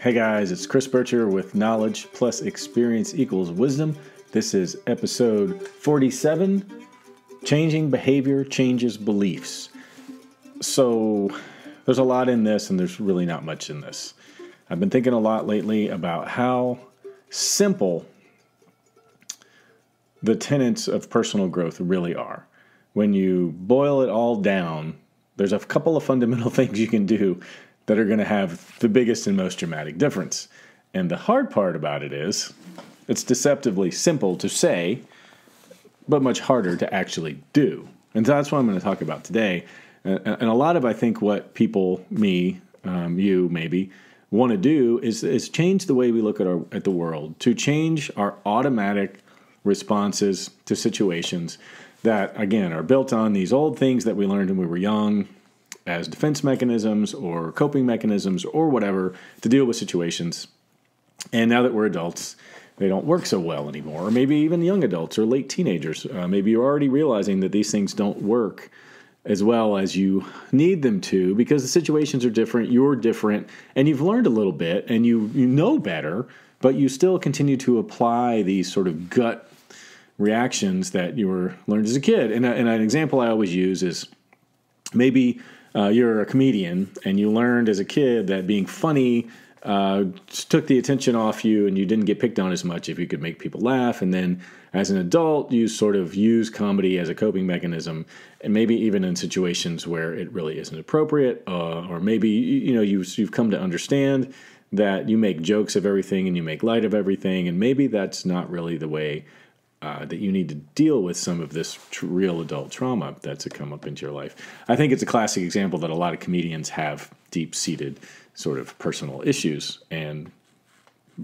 Hey guys, it's Chris Burcher with Knowledge plus Experience equals Wisdom. This is episode 47 Changing Behavior Changes Beliefs. So, there's a lot in this, and there's really not much in this. I've been thinking a lot lately about how simple the tenets of personal growth really are. When you boil it all down, there's a couple of fundamental things you can do that are going to have the biggest and most dramatic difference. And the hard part about it is it's deceptively simple to say, but much harder to actually do. And that's what I'm going to talk about today. And a lot of, I think, what people, me, um, you maybe, want to do is, is change the way we look at, our, at the world, to change our automatic responses to situations that, again, are built on these old things that we learned when we were young, as defense mechanisms or coping mechanisms or whatever to deal with situations. And now that we're adults, they don't work so well anymore. Or maybe even young adults or late teenagers. Uh, maybe you're already realizing that these things don't work as well as you need them to because the situations are different, you're different, and you've learned a little bit and you, you know better, but you still continue to apply these sort of gut reactions that you were learned as a kid. And, and an example I always use is maybe uh, you're a comedian and you learned as a kid that being funny uh, took the attention off you and you didn't get picked on as much if you could make people laugh. And then as an adult, you sort of use comedy as a coping mechanism, and maybe even in situations where it really isn't appropriate, uh, or maybe you know you've, you've come to understand that you make jokes of everything and you make light of everything, and maybe that's not really the way uh, that you need to deal with some of this real adult trauma that's come up into your life. I think it's a classic example that a lot of comedians have deep seated sort of personal issues, and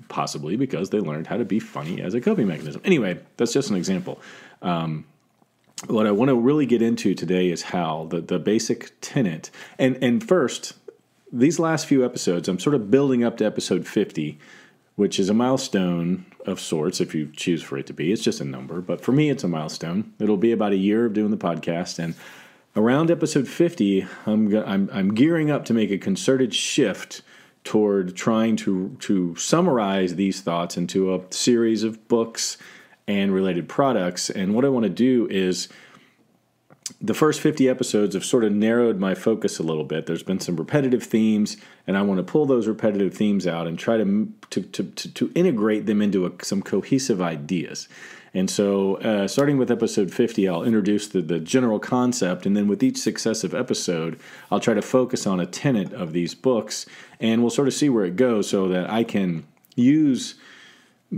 possibly because they learned how to be funny as a coping mechanism. Anyway, that's just an example. Um, what I want to really get into today is how the, the basic tenet, and, and first, these last few episodes, I'm sort of building up to episode 50 which is a milestone of sorts if you choose for it to be. It's just a number, but for me, it's a milestone. It'll be about a year of doing the podcast, and around episode 50, I'm, I'm, I'm gearing up to make a concerted shift toward trying to, to summarize these thoughts into a series of books and related products. And what I want to do is the first 50 episodes have sort of narrowed my focus a little bit. There's been some repetitive themes, and I want to pull those repetitive themes out and try to to to, to, to integrate them into a, some cohesive ideas. And so, uh, starting with episode 50, I'll introduce the, the general concept, and then with each successive episode, I'll try to focus on a tenet of these books, and we'll sort of see where it goes so that I can use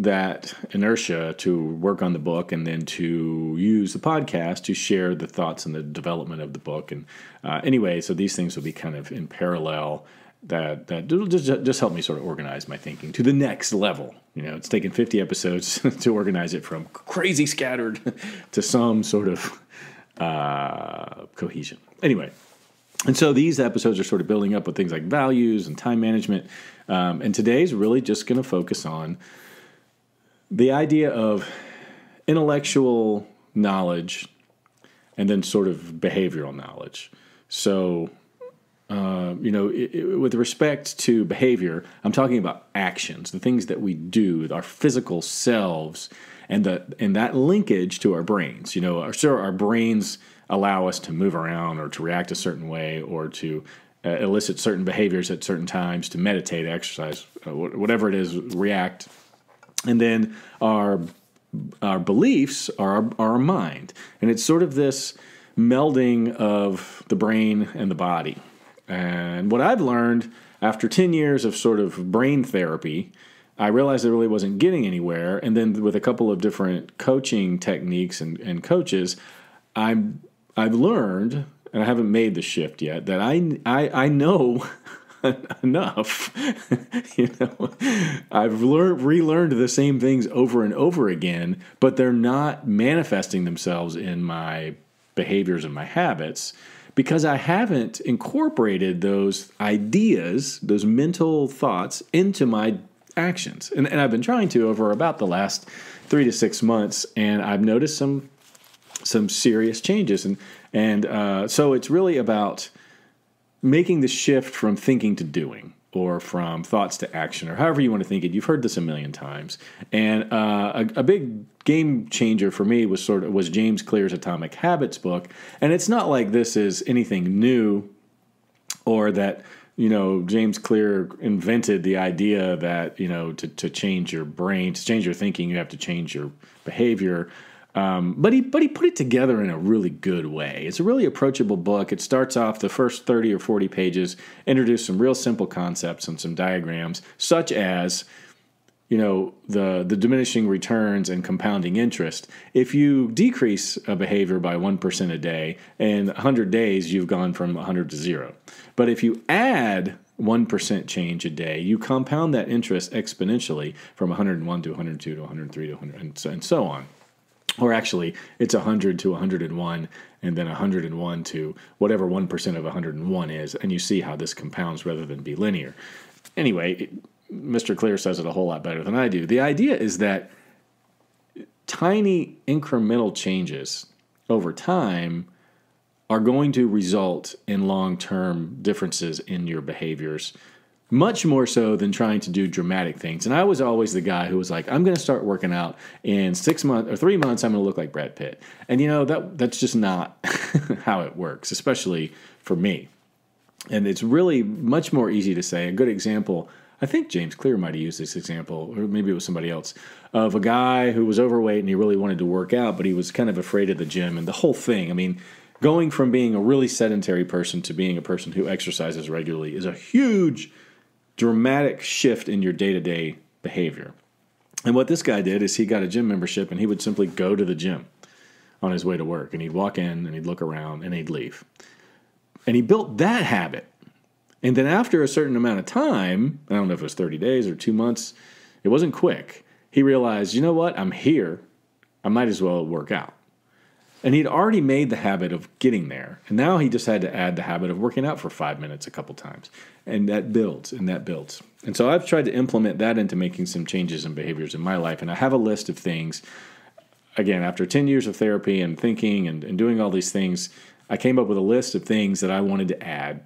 that inertia to work on the book and then to use the podcast to share the thoughts and the development of the book. And uh, anyway, so these things will be kind of in parallel. That that just just help me sort of organize my thinking to the next level. You know, it's taken 50 episodes to organize it from crazy scattered to some sort of uh, cohesion. Anyway, and so these episodes are sort of building up with things like values and time management. Um, and today's really just going to focus on the idea of intellectual knowledge and then sort of behavioral knowledge. So, uh, you know, it, it, with respect to behavior, I'm talking about actions, the things that we do, our physical selves, and the and that linkage to our brains. You know, our, sure, our brains allow us to move around or to react a certain way or to uh, elicit certain behaviors at certain times, to meditate, exercise, uh, whatever it is, react and then our our beliefs are our, our mind, and it's sort of this melding of the brain and the body. And what I've learned after 10 years of sort of brain therapy, I realized I really wasn't getting anywhere. And then with a couple of different coaching techniques and, and coaches, I'm, I've learned, and I haven't made the shift yet, that I, I, I know enough. you know, I've learned relearned the same things over and over again, but they're not manifesting themselves in my behaviors and my habits because I haven't incorporated those ideas, those mental thoughts into my actions. And, and I've been trying to over about the last three to six months, and I've noticed some some serious changes. And and uh, so it's really about making the shift from thinking to doing. or from thoughts to action, or however you want to think it. You've heard this a million times. And uh, a, a, big game changer for me was sort of was James Clear's Atomic Habits book. And it's not like this is anything new, or that you know James Clear invented the idea that you know to to change your brain, to change your thinking, you have to change your behavior. Um, but he but he put it together in a really good way. It's a really approachable book. It starts off the first thirty or forty pages, introduce some real simple concepts and some diagrams, such as you know the the diminishing returns and compounding interest. If you decrease a behavior by one percent a day, in hundred days you've gone from hundred to zero. But if you add 1% change a day, you compound that interest exponentially from 101 to 102 to 103 to 100 and so, and so on or actually it's 100 to 101 and then 101 to whatever 1% of 101 is and you see how this compounds rather than be linear. Anyway mr clear says it a whole lot better than i do. The idea is that tiny incremental changes over time are going to result in long-term differences in your behaviors much more so than trying to do dramatic things. And I was always the guy who was like, I'm going to start working out in six months or three months. I'm going to look like Brad Pitt. And you know that that's just not how it works, especially for me. And it's really much more easy to say. A good example. I think James Clear might have used this example, or maybe it was somebody else, of a guy who was overweight and he really wanted to work out, but he was kind of afraid of the gym and the whole thing. I mean, going from being a really sedentary person to being a person who exercises regularly is a huge dramatic shift in your day to day behavior. And what this guy did is he got a gym membership and he would simply go to the gym on his way to work and he'd walk in and he'd look around and he'd leave. And he built that habit. And then after a certain amount of time, I don't know if it was 30 days or two months, it wasn't quick. He realized, you know what? I'm here. I might as well work out. And he'd already made the habit of getting there. And now he just had to add the habit of working out for five minutes a couple times. And that builds and that builds. And so I've tried to implement that into making some changes in behaviors in my life. And I have a list of things. Again, after 10 years of therapy and thinking and, and doing all these things, I came up with a list of things that I wanted to add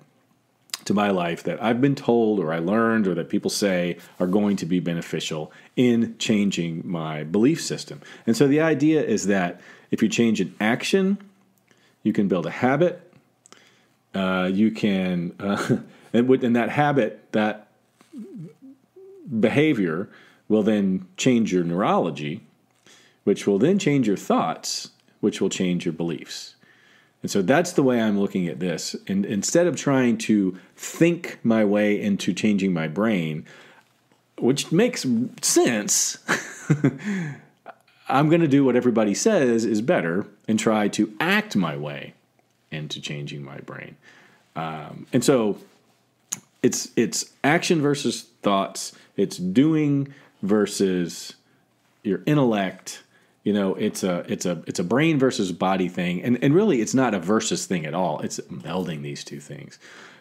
to my life that I've been told or I learned or that people say are going to be beneficial in changing my belief system. And so the idea is that if you change an action, you can build a habit. Uh, you can, uh, and, with, and that habit, that behavior will then change your neurology, which will then change your thoughts, which will change your beliefs. And so that's the way I'm looking at this. And instead of trying to think my way into changing my brain, which makes sense, I'm going to do what everybody says is better and try to act my way into changing my brain. Um, and so it's it's action versus thoughts. It's doing versus your intellect. You know, it's a it's a it's a brain versus body thing, and and really, it's not a versus thing at all. It's melding these two things.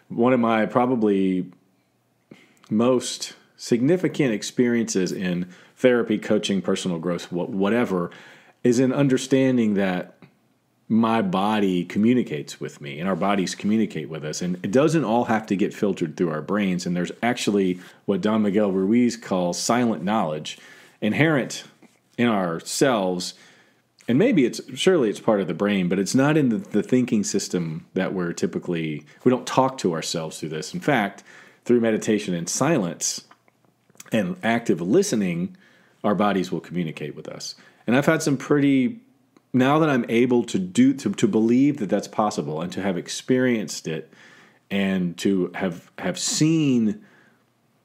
One of my probably most significant experiences in therapy, coaching, personal growth, whatever, is in understanding that my body communicates with me and our bodies communicate with us. And it doesn't all have to get filtered through our brains. And there's actually what Don Miguel Ruiz calls silent knowledge inherent in ourselves. And maybe it's surely it's part of the brain, but it's not in the, the thinking system that we're typically, we don't talk to ourselves through this. In fact, through meditation and silence and active listening, our bodies will communicate with us. And I've had some pretty now that I'm able to do to, to believe that that's possible and to have experienced it and to have have seen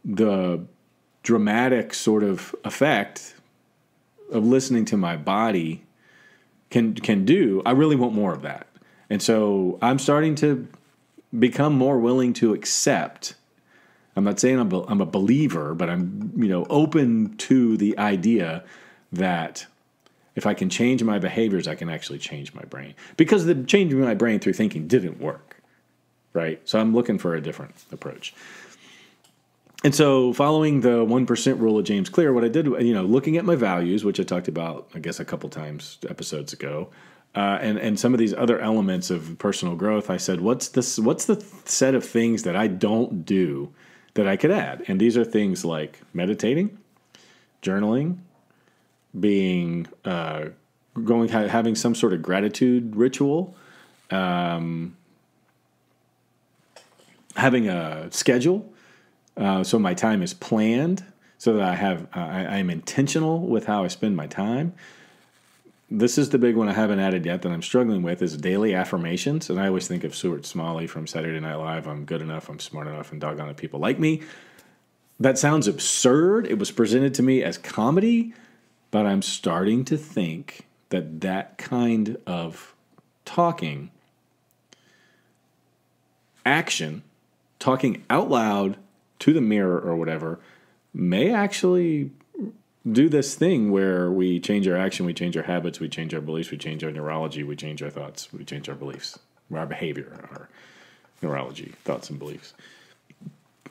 the dramatic sort of effect of listening to my body can can do, I really want more of that. And so I'm starting to become more willing to accept I'm not saying I'm a, I'm a believer, but I'm you know open to the idea that if I can change my behaviors, I can actually change my brain. Because the changing my brain through thinking didn't work, right? So I'm looking for a different approach. And so, following the one percent rule of James Clear, what I did, you know, looking at my values, which I talked about, I guess, a couple times episodes ago, uh, and and some of these other elements of personal growth, I said, what's this? What's the set of things that I don't do that I could add. And these are things like meditating, journaling, being uh, going having some sort of gratitude ritual, um, having a schedule, uh, so my time is planned, so that I have uh, I, am intentional with how I spend my time. This is the big one I haven't added yet that I'm struggling with is daily affirmations, and I always think of Stuart Smalley from Saturday Night Live. I'm good enough, I'm smart enough, and doggone it, people like me. That sounds absurd. It was presented to me as comedy, but I'm starting to think that that kind of talking, action, talking out loud to the mirror or whatever, may actually do this thing where we change our action, we change our habits, we change our beliefs, we change our neurology, we change our thoughts, we change our beliefs, our behavior, our neurology, thoughts, and beliefs.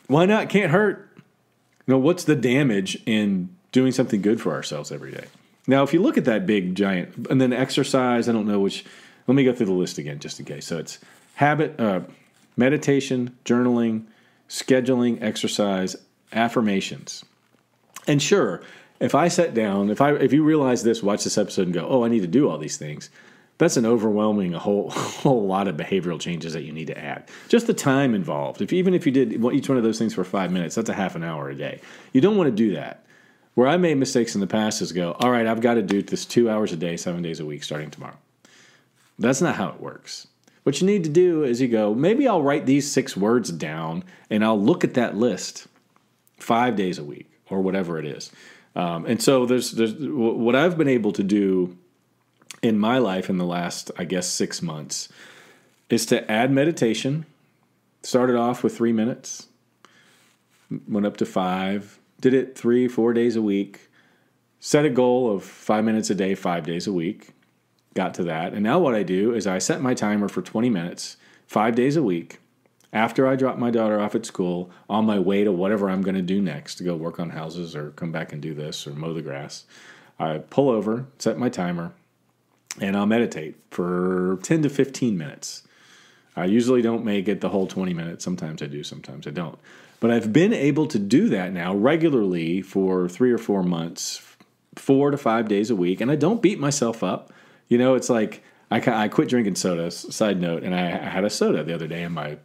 Why not? Can't hurt. You know, what's the damage in doing something good for ourselves every day? Now, if you look at that big giant, and then exercise, I don't know which, let me go through the list again just in case. So it's habit, uh, meditation, journaling, scheduling, exercise, affirmations. And sure, if I sat down, if I if you realize this, watch this episode and go, "Oh, I need to do all these things." That's an overwhelming a whole whole lot of behavioral changes that you need to add. Just the time involved. If even if you did each one of those things for 5 minutes, that's a half an hour a day. You don't want to do that. Where I made mistakes in the past is go, "All right, I've got to do this 2 hours a day, 7 days a week starting tomorrow." That's not how it works. What you need to do is you go, maybe I'll write these six words down and I'll look at that list five days a week or whatever it is. Um, and so there's, there's what I've been able to do in my life in the last, I guess, six months is to add meditation. Started off with three minutes, went up to five, did it three, four days a week, set a goal of five minutes a day, five days a week got to that. And now what I do is I set my timer for 20 minutes, five days a week, after I drop my daughter off at school, on my way to whatever I'm going to do next to go work on houses or come back and do this or mow the grass. I pull over, set my timer, and I'll meditate for 10 to 15 minutes. I usually don't make it the whole 20 minutes. Sometimes I do, sometimes I don't. But I've been able to do that now regularly for three or four months, four to five days a week. And I don't beat myself up. You know, it's like I, I quit drinking soda. Side note, and I, I had a soda the other day, and my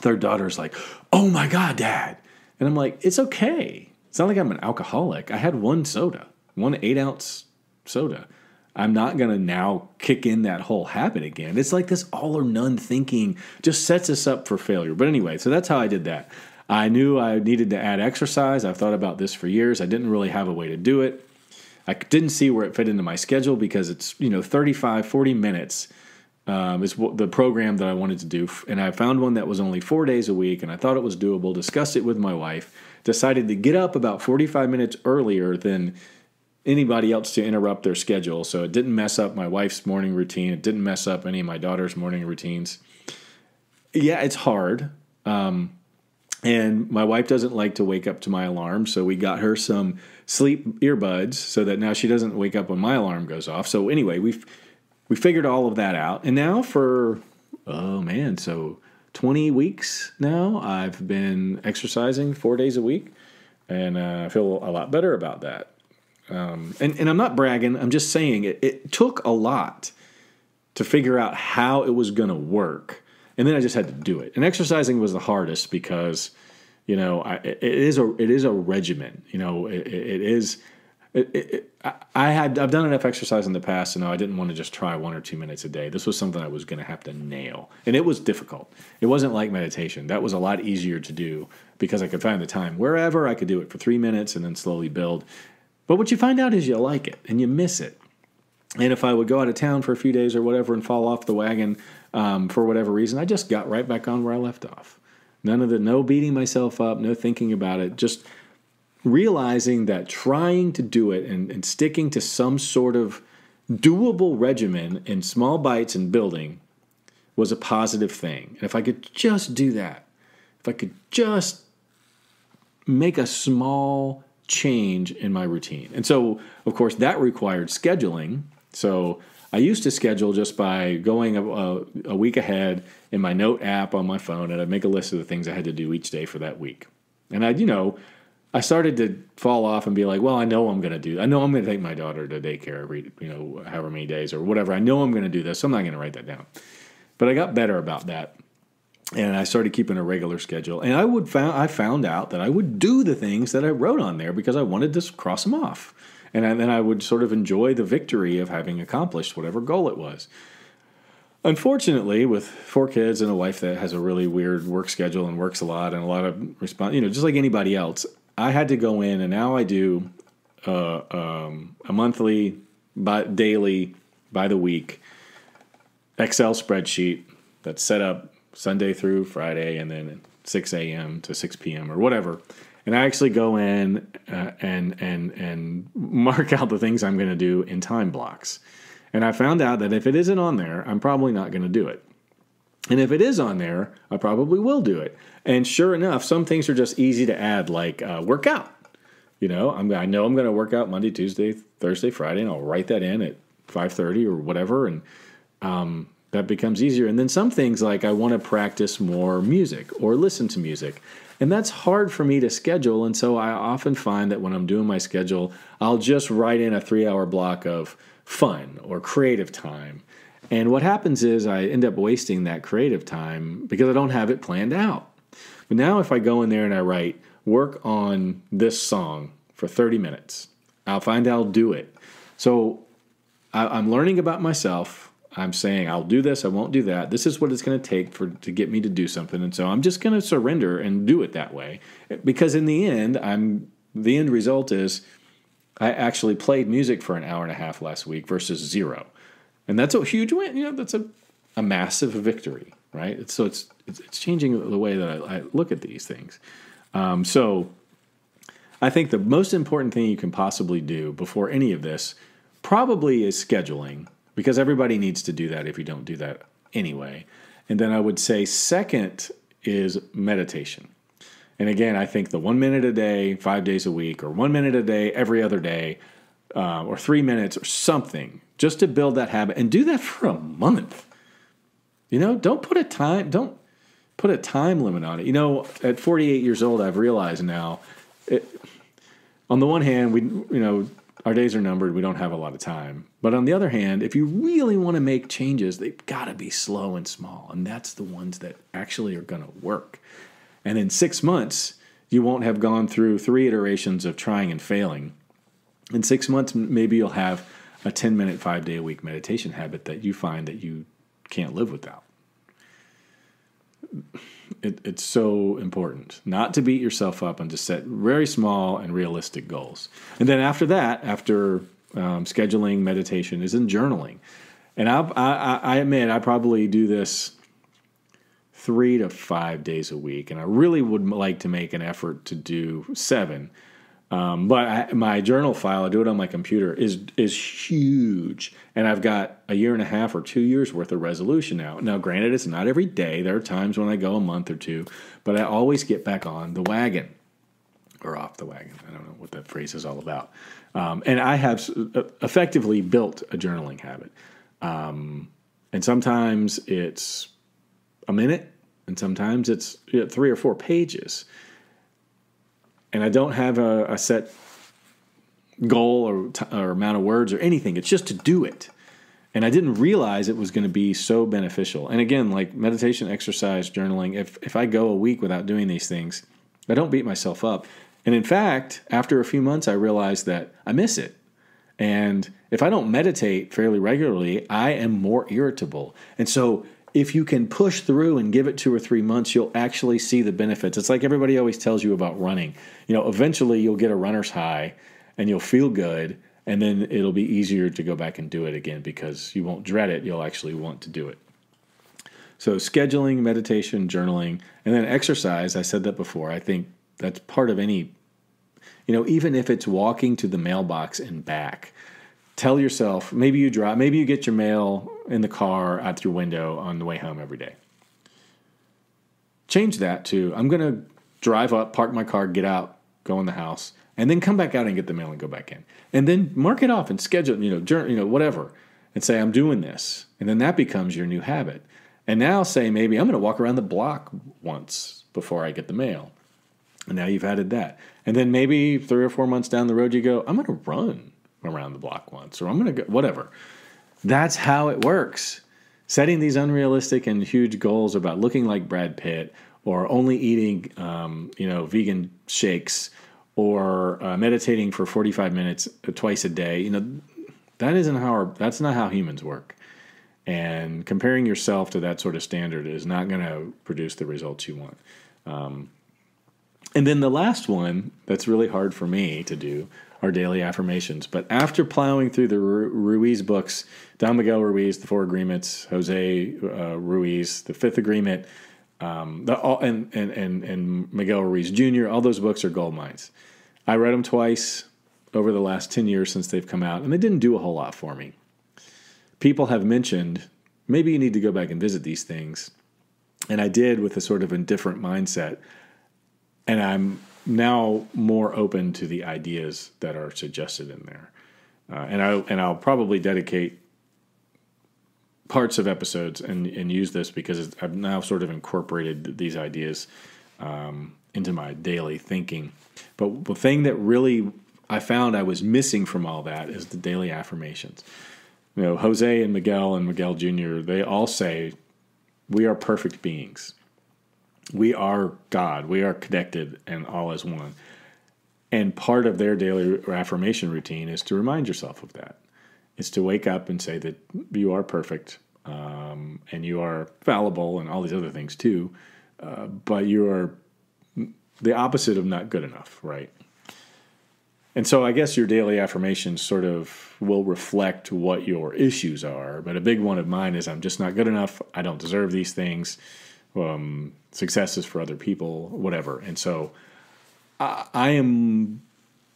third daughter's like, "Oh my god, dad!" And I'm like, "It's okay. It's not like I'm an alcoholic. I had one soda, one eight ounce soda. I'm not gonna now kick in that whole habit again. It's like this all or none thinking just sets us up for failure. But anyway, so that's how I did that. I knew I needed to add exercise. I've thought about this for years. I didn't really have a way to do it. I didn't see where it fit into my schedule because it's, you know, 35, 40 minutes um, is the program that I wanted to do. And I found one that was only four days a week and I thought it was doable, discussed it with my wife, decided to get up about 45 minutes earlier than anybody else to interrupt their schedule. So it didn't mess up my wife's morning routine. It didn't mess up any of my daughter's morning routines. Yeah, it's hard. Um, and my wife doesn't like to wake up to my alarm. So we got her some sleep earbuds so that now she doesn't wake up when my alarm goes off. So anyway, we we figured all of that out, and now for oh man, so 20 weeks now I've been exercising four days a week, and uh, I feel a lot better about that. Um, and and I'm not bragging. I'm just saying it, it took a lot to figure out how it was going to work, and then I just had to do it. And exercising was the hardest because you know, I, it is a it is a regimen. You know, it, it is. It, it, I had I've done enough exercise in the past know I didn't want to just try one or two minutes a day. This was something I was going to have to nail, and it was difficult. It wasn't like meditation. That was a lot easier to do because I could find the time wherever I could do it for three minutes and then slowly build. But what you find out is you like it and you miss it. And if I would go out of town for a few days or whatever and fall off the wagon um, for whatever reason, I just got right back on where I left off. None of the no beating myself up, no thinking about it, just realizing that trying to do it and, and sticking to some sort of doable regimen in small bites and building was a positive thing. And if I could just do that, if I could just make a small change in my routine. And so, of course, that required scheduling. So I used to schedule just by going a, a, a week ahead in my note app on my phone, and I'd make a list of the things I had to do each day for that week. And I'd, you know, I started to fall off and be like, well, I know I'm going to do. I know I'm going to take my daughter to daycare every, you know, however many days or whatever. I know I'm going to do this. So I'm not going to write that down. But I got better about that, and I started keeping a regular schedule. And I would found I found out that I would do the things that I wrote on there because I wanted to cross them off, and then I would sort of enjoy the victory of having accomplished whatever goal it was. Unfortunately, with four kids and a wife that has a really weird work schedule and works a lot and a lot of response, you know, just like anybody else, I had to go in, and now I do uh, um, a monthly, by daily, by the week Excel spreadsheet that's set up Sunday through Friday, and then 6 a.m. to 6 p.m. or whatever. And I actually go in uh, and and and mark out the things I'm going to do in time blocks. And I found out that if it isn't on there, I'm probably not going to do it. And if it is on there, I probably will do it. And sure enough, some things are just easy to add, like uh, workout. You know, I'm, I know I'm going to work out Monday, Tuesday, Thursday, Friday, and I'll write that in at 5:30 or whatever, and um, that becomes easier. And then some things like I want to practice more music or listen to music, and that's hard for me to schedule. And so I often find that when I'm doing my schedule, I'll just write in a three-hour block of fun or creative time and what happens is I end up wasting that creative time because I don't have it planned out. But now, if I go in there and I write, work on this song for 30 minutes, I'll find I'll do it. So I, am learning about myself. I'm saying I'll do this, I won't do that. This is what it's going to take for to get me to do something, and so I'm just going to surrender and do it that way. Because in the end, I'm the end result is I actually played music for an hour and a half last week versus zero and that's a huge win. You know, that's a, a massive victory, right? So it's, it's, it's changing the way that I, I look at these things. Um, so I think the most important thing you can possibly do before any of this probably is scheduling, because everybody needs to do that if you don't do that anyway. And then I would say second is meditation. And again, I think the one minute a day, five days a week, or one minute a day, every other day, uh, or three minutes, or something just to build that habit and do that for a month. You know, don't put a time don't put a time limit on it. You know, at 48 years old, I've realized now. It, on the one hand, we you know our days are numbered. We don't have a lot of time. But on the other hand, if you really want to make changes, they've got to be slow and small, and that's the ones that actually are going to work. And in six months, you won't have gone through three iterations of trying and failing. In six months, maybe you'll have a 10 minute, five day a week meditation habit that you find that you can't live without. It, it's so important not to beat yourself up and to set very small and realistic goals. And then after that, after um, scheduling meditation, is in journaling. And I, I, I admit I probably do this three to five days a week, and I really would like to make an effort to do seven um, but I, my journal file, I do it on my computer, is is huge, and I've got a year and a half or two years worth of resolution now. Now, granted, it's not every day. There are times when I go a month or two, but I always get back on the wagon or off the wagon. I don't know what that phrase is all about. Um, and I have uh, effectively built a journaling habit, um, and sometimes it's a minute, and sometimes it's you know, three or four pages and I don't have a, a set goal or, t- or amount of words or anything. It's just to do it. And I didn't realize it was going to be so beneficial. And again, like meditation, exercise, journaling, if, if I go a week without doing these things, I don't beat myself up. And in fact, after a few months, I realized that I miss it. And if I don't meditate fairly regularly, I am more irritable. And so if you can push through and give it two or three months, you'll actually see the benefits. It's like everybody always tells you about running. You know, eventually you'll get a runner's high and you'll feel good, and then it'll be easier to go back and do it again because you won't dread it. You'll actually want to do it. So, scheduling, meditation, journaling, and then exercise. I said that before. I think that's part of any, you know, even if it's walking to the mailbox and back tell yourself maybe you drive maybe you get your mail in the car out your window on the way home every day change that to i'm going to drive up park my car get out go in the house and then come back out and get the mail and go back in and then mark it off and schedule you know journal, you know whatever and say, I'm doing this. And then that becomes your new habit. And now say, maybe I'm going to walk around the block once before I get the mail. And now you've added that. And then maybe three or four months down the road, you go, I'm going to run around the block once, or I'm going to go, whatever. That's how it works. Setting these unrealistic and huge goals about looking like Brad Pitt or only eating, um, you know, vegan shakes or uh, meditating for 45 minutes uh, twice a day, you know, that isn't how our, that's not how humans work. And comparing yourself to that sort of standard is not going to produce the results you want. Um, and then the last one that's really hard for me to do are daily affirmations. But after plowing through the Ruiz books, Don Miguel Ruiz, The Four Agreements, Jose uh, Ruiz, The Fifth Agreement, um, the, all, and, and, and, and Miguel Ruiz Jr., all those books are gold mines. I read them twice over the last 10 years since they've come out, and they didn't do a whole lot for me. People have mentioned maybe you need to go back and visit these things. And I did with a sort of indifferent mindset. And I'm now more open to the ideas that are suggested in there. Uh, and I and I'll probably dedicate parts of episodes and, and use this because I've now sort of incorporated these ideas um, into my daily thinking. But the thing that really I found I was missing from all that is the daily affirmations. You know, Jose and Miguel and Miguel Jr. They all say we are perfect beings we are God. We are connected and all as one. And part of their daily affirmation routine is to remind yourself of that. It's to wake up and say that you are perfect um, and you are fallible and all these other things too, uh, but you are the opposite of not good enough, right? And so I guess your daily affirmations sort of will reflect what your issues are. But a big one of mine is I'm just not good enough. I don't deserve these things um, successes for other people, whatever. And so I, I am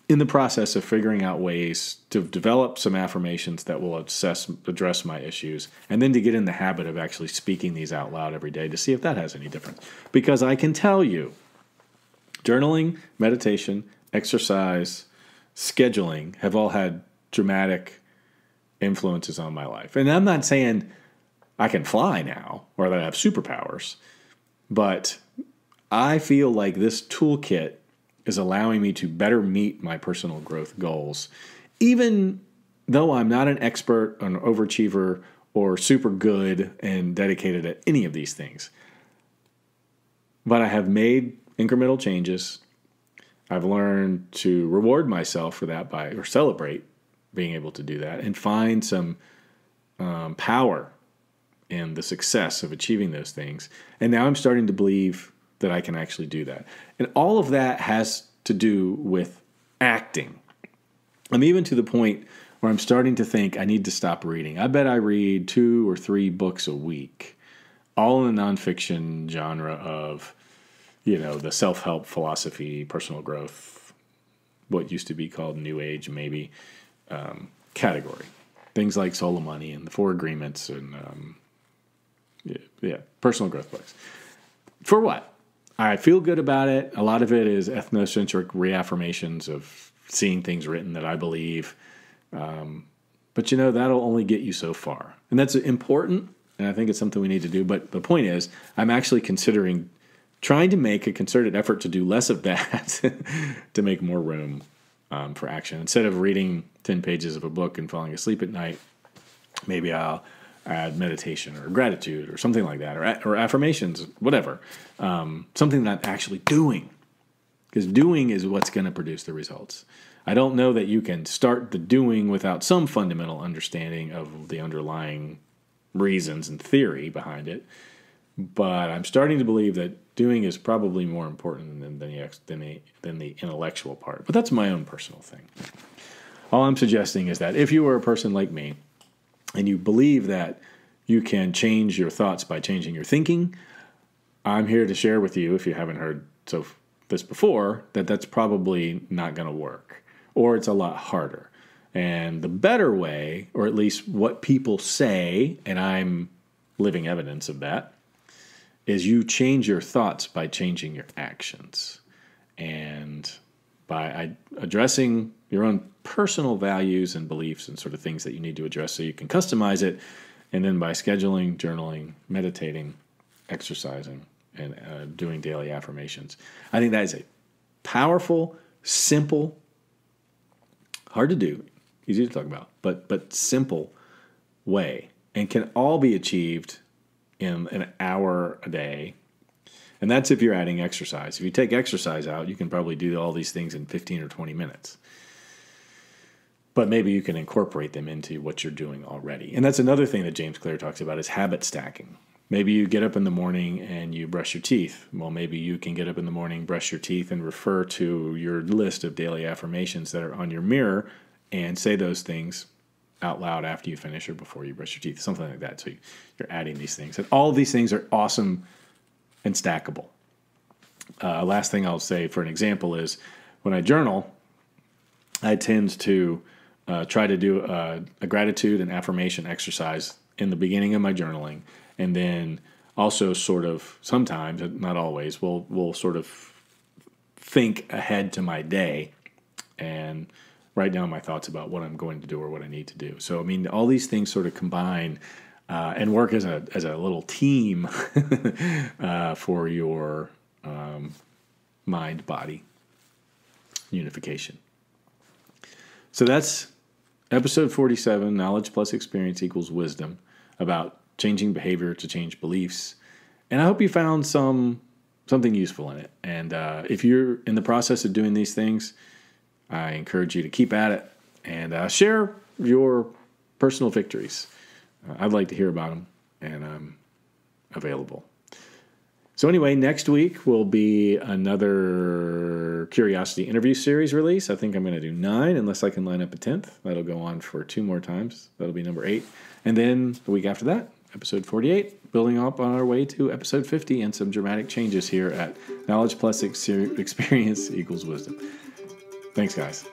in the process of figuring out ways to develop some affirmations that will assess, address my issues, and then to get in the habit of actually speaking these out loud every day to see if that has any difference. Because I can tell you, journaling, meditation, exercise, scheduling have all had dramatic influences on my life. And I'm not saying I can fly now or that I have superpowers. But I feel like this toolkit is allowing me to better meet my personal growth goals, even though I'm not an expert, an overachiever, or super good and dedicated at any of these things. But I have made incremental changes. I've learned to reward myself for that by, or celebrate being able to do that, and find some um, power and the success of achieving those things. And now I'm starting to believe that I can actually do that. And all of that has to do with acting. I'm even to the point where I'm starting to think I need to stop reading. I bet I read two or three books a week, all in the nonfiction genre of, you know, the self help philosophy, personal growth, what used to be called New Age, maybe, um, category. Things like Soul Money and the Four Agreements and um, yeah, yeah, personal growth books. For what? I feel good about it. A lot of it is ethnocentric reaffirmations of seeing things written that I believe. Um, but you know, that'll only get you so far. And that's important. And I think it's something we need to do. But the point is, I'm actually considering trying to make a concerted effort to do less of that to make more room um, for action. Instead of reading 10 pages of a book and falling asleep at night, maybe I'll add meditation or gratitude or something like that, or, or affirmations, whatever. Um, something that I'm actually doing. Because doing is what's going to produce the results. I don't know that you can start the doing without some fundamental understanding of the underlying reasons and theory behind it. But I'm starting to believe that doing is probably more important than, than, the, than, the, than the intellectual part. But that's my own personal thing. All I'm suggesting is that if you were a person like me, and you believe that you can change your thoughts by changing your thinking, I'm here to share with you, if you haven't heard so this before, that that's probably not going to work, or it's a lot harder. And the better way, or at least what people say, and I'm living evidence of that, is you change your thoughts by changing your actions. And by addressing your own personal values and beliefs and sort of things that you need to address so you can customize it. And then by scheduling, journaling, meditating, exercising, and uh, doing daily affirmations. I think that is a powerful, simple, hard to do, easy to talk about, but but simple way, and can all be achieved in an hour a day. And that's if you're adding exercise. If you take exercise out, you can probably do all these things in 15 or 20 minutes. But maybe you can incorporate them into what you're doing already. And that's another thing that James Clear talks about is habit stacking. Maybe you get up in the morning and you brush your teeth. Well, maybe you can get up in the morning, brush your teeth, and refer to your list of daily affirmations that are on your mirror and say those things out loud after you finish or before you brush your teeth, something like that. So you're adding these things. And all these things are awesome and stackable. Uh, last thing I'll say for an example is when I journal, I tend to uh, try to do a, a gratitude and affirmation exercise in the beginning of my journaling and then also sort of sometimes, not always, we'll we'll sort of think ahead to my day and write down my thoughts about what I'm going to do or what I need to do. So I mean, all these things sort of combine uh, and work as a as a little team uh, for your um, mind body unification. So that's episode 47 knowledge plus experience equals wisdom about changing behavior to change beliefs. And I hope you found some something useful in it. And uh, if you're in the process of doing these things, I encourage you to keep at it and uh, share your personal victories. I'd like to hear about them, and I'm available. So, anyway, next week will be another Curiosity interview series release. I think I'm going to do nine, unless I can line up a 10th. That'll go on for two more times. That'll be number eight. And then the week after that, episode 48, building up on our way to episode 50 and some dramatic changes here at Knowledge Plus Experience Equals Wisdom. Thanks, guys.